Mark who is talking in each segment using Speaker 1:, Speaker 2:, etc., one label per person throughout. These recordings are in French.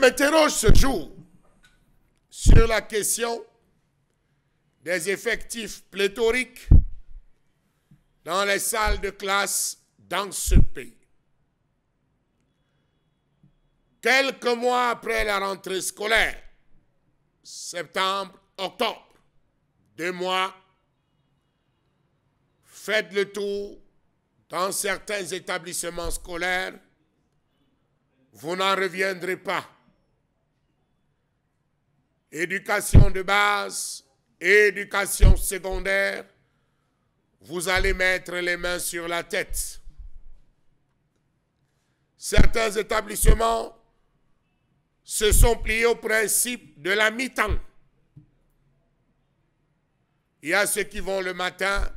Speaker 1: m'interroge ce jour sur la question des effectifs pléthoriques dans les salles de classe dans ce pays. Quelques mois après la rentrée scolaire, septembre, octobre, deux mois, faites le tour dans certains établissements scolaires, vous n'en reviendrez pas. Éducation de base, éducation secondaire, vous allez mettre les mains sur la tête. Certains établissements se sont pliés au principe de la mi-temps. Il y a ceux qui vont le matin,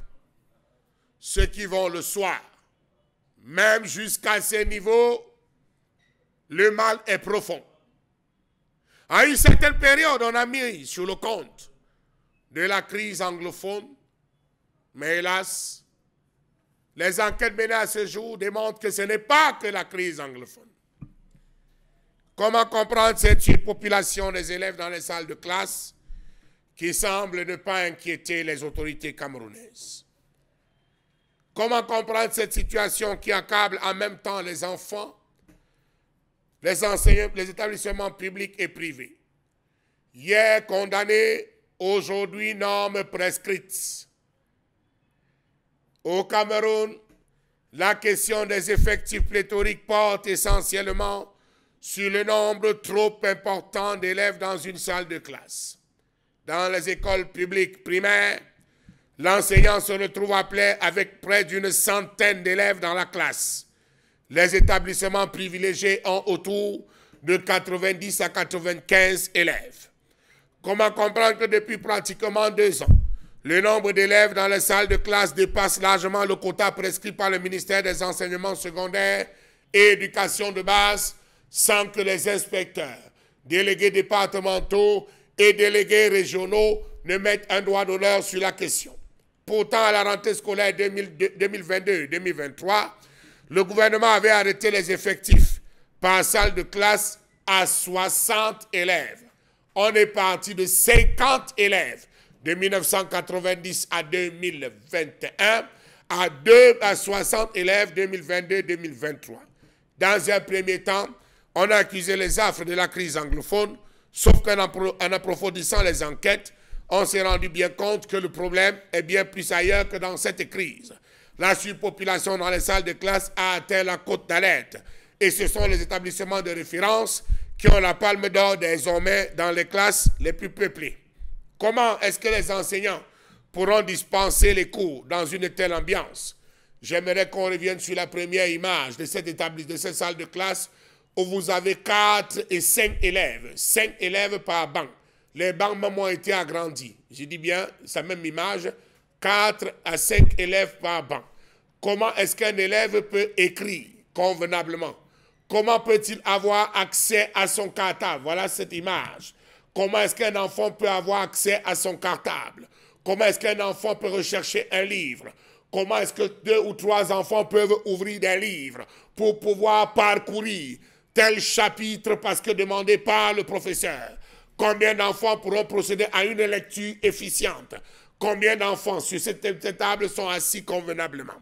Speaker 1: ceux qui vont le soir. Même jusqu'à ce niveau, le mal est profond. À une certaine période, on a mis sur le compte de la crise anglophone, mais hélas, les enquêtes menées à ce jour démontrent que ce n'est pas que la crise anglophone. Comment comprendre cette surpopulation des élèves dans les salles de classe qui semble ne pas inquiéter les autorités camerounaises? Comment comprendre cette situation qui accable en même temps les enfants, les établissements publics et privés Hier condamnés, aujourd'hui normes prescrites. Au Cameroun, la question des effectifs pléthoriques porte essentiellement sur le nombre trop important d'élèves dans une salle de classe. Dans les écoles publiques primaires, l'enseignant se retrouve appelé avec près d'une centaine d'élèves dans la classe. Les établissements privilégiés ont autour de 90 à 95 élèves. Comment comprendre que depuis pratiquement deux ans, le nombre d'élèves dans les salles de classe dépasse largement le quota prescrit par le ministère des Enseignements secondaires et éducation de base sans que les inspecteurs, délégués départementaux et délégués régionaux ne mettent un doigt d'honneur sur la question. Pourtant, à la rentrée scolaire 2022-2023, le gouvernement avait arrêté les effectifs par salle de classe à 60 élèves on est parti de 50 élèves de 1990 à 2021 à, 2, à 60 élèves 2022-2023. Dans un premier temps, on a accusé les affres de la crise anglophone, sauf qu'en approfondissant les enquêtes, on s'est rendu bien compte que le problème est bien plus ailleurs que dans cette crise. La surpopulation dans les salles de classe a atteint la côte d'alerte et ce sont les établissements de référence qui ont la palme d'or désormais dans les classes les plus peuplées. Comment est-ce que les enseignants pourront dispenser les cours dans une telle ambiance? J'aimerais qu'on revienne sur la première image de cette salle de classe où vous avez 4 et 5 élèves, 5 élèves par banc. Les bancs même ont été agrandis. Je dis bien, sa même image, 4 à 5 élèves par banc. Comment est-ce qu'un élève peut écrire convenablement? Comment peut-il avoir accès à son cartable? Voilà cette image. Comment est-ce qu'un enfant peut avoir accès à son cartable? Comment est-ce qu'un enfant peut rechercher un livre? Comment est-ce que deux ou trois enfants peuvent ouvrir des livres pour pouvoir parcourir tel chapitre parce que demandé par le professeur? Combien d'enfants pourront procéder à une lecture efficiente? Combien d'enfants sur cette table sont assis convenablement?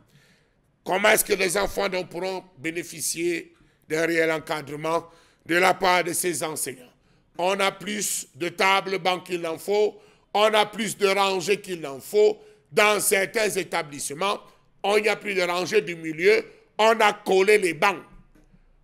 Speaker 1: Comment est-ce que les enfants pourront bénéficier d'un réel encadrement de la part de ces enseignants? On a plus de tables banques qu'il en faut, on a plus de rangées qu'il en faut. Dans certains établissements, on n'y a plus de rangées du milieu, on a collé les bancs.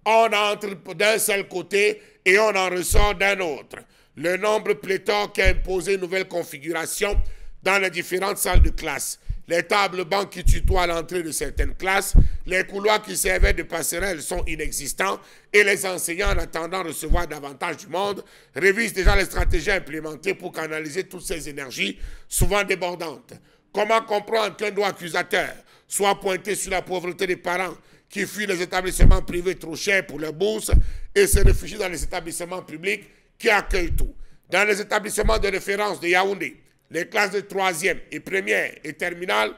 Speaker 1: On entre d'un seul côté et on en ressort d'un autre. Le nombre pléthore qui a imposé une nouvelle configuration dans les différentes salles de classe les tables bancs qui tutoient l'entrée de certaines classes, les couloirs qui servaient de passerelles sont inexistants et les enseignants, en attendant recevoir davantage du monde, révisent déjà les stratégies implémentées pour canaliser toutes ces énergies, souvent débordantes. Comment comprendre qu'un doigt accusateur soit pointé sur la pauvreté des parents qui fuient les établissements privés trop chers pour leurs bourses et se réfugient dans les établissements publics qui accueillent tout? Dans les établissements de référence de Yaoundé, les classes de troisième et première et terminale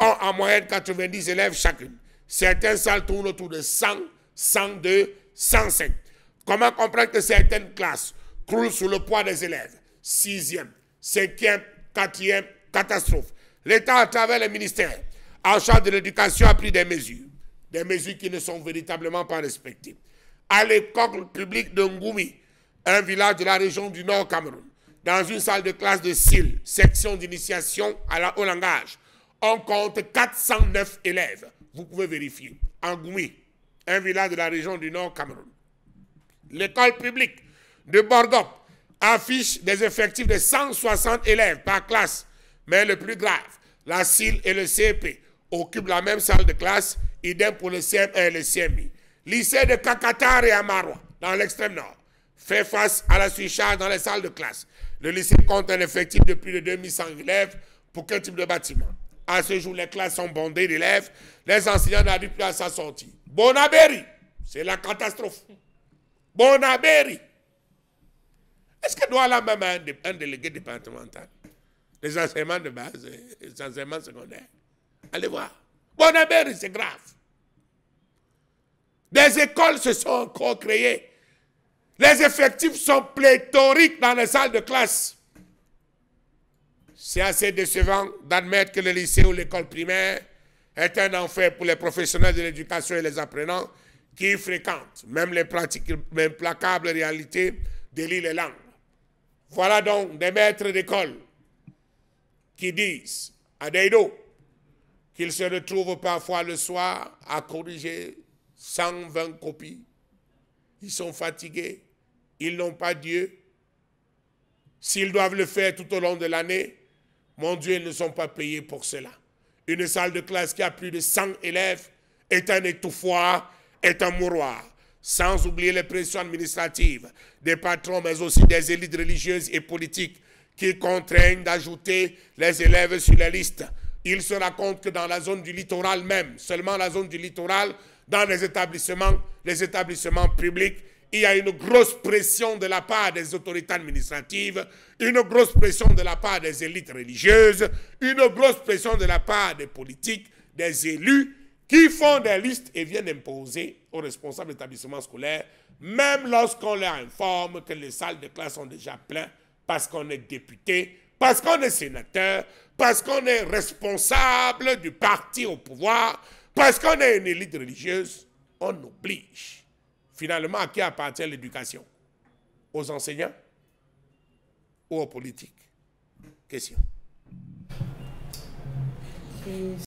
Speaker 1: ont en moyenne 90 élèves chacune. Certaines salles tournent autour de 100, 102, 105. Comment comprendre que certaines classes croulent sous le poids des élèves? Sixième, cinquième, quatrième, catastrophe. L'État, à travers les ministères, en charge de l'éducation, a pris des mesures. Des mesures qui ne sont véritablement pas respectées. À l'école publique de Ngoumi, un village de la région du Nord Cameroun, dans une salle de classe de SIL, section d'initiation au langage, on compte 409 élèves. Vous pouvez vérifier. En Ngoumi, un village de la région du Nord Cameroun. L'école publique de Borgop affiche des effectifs de 160 élèves par classe. Mais le plus grave, la CIL et le CEP occupent la même salle de classe, idem pour le CM et le CMI. Lycée de Kakatar et Amarwa, dans l'extrême nord, fait face à la surcharge dans les salles de classe. Le lycée compte un effectif de plus de 2100 élèves pour quel type de bâtiment? À ce jour, les classes sont bondées d'élèves. Les enseignants n'arrivent plus à sa sortie. Bonabéry, c'est la catastrophe. Bonabéry. Est-ce que doit là même un, délégué départemental? Les enseignements de base, les enseignements secondaires. Allez voir. Bonabéry, c'est grave. Des écoles se sont encore créées. Les effectifs sont pléthoriques dans les salles de classe. C'est assez décevant d'admettre que le lycée ou l'école primaire est un enfer pour les professionnels de l'éducation et les apprenants qui fréquentent, même les implacables réalités de l'île et langues. Voilà donc des maîtres d'école qui disent à Deido qu'ils se retrouvent parfois le soir à corriger 120 copies. Ils sont fatigués, ils n'ont pas Dieu. S'ils doivent le faire tout au long de l'année, mon Dieu, ils ne sont pas payés pour cela. Une salle de classe qui a plus de 100 élèves est un étouffoir, est un mouroir. Sans oublier les pressions administratives des patrons, mais aussi des élites religieuses et politiques qui contraignent d'ajouter les élèves sur la liste. Il se raconte que dans la zone du littoral même, seulement la zone du littoral, dans les établissements, les établissements publics, il y a une grosse pression de la part des autorités administratives, une grosse pression de la part des élites religieuses, une grosse pression de la part des politiques, des élus, qui font des listes et viennent imposer aux responsables d'établissements scolaires, même lorsqu'on leur informe que les salles de classe sont déjà pleines, parce qu'on est député, parce qu'on est sénateur, parce qu'on est responsable du parti au pouvoir, parce qu'on est une élite religieuse, on oblige Finalement, à qui appartient l'éducation? Aux enseignants ou aux politiques? Question.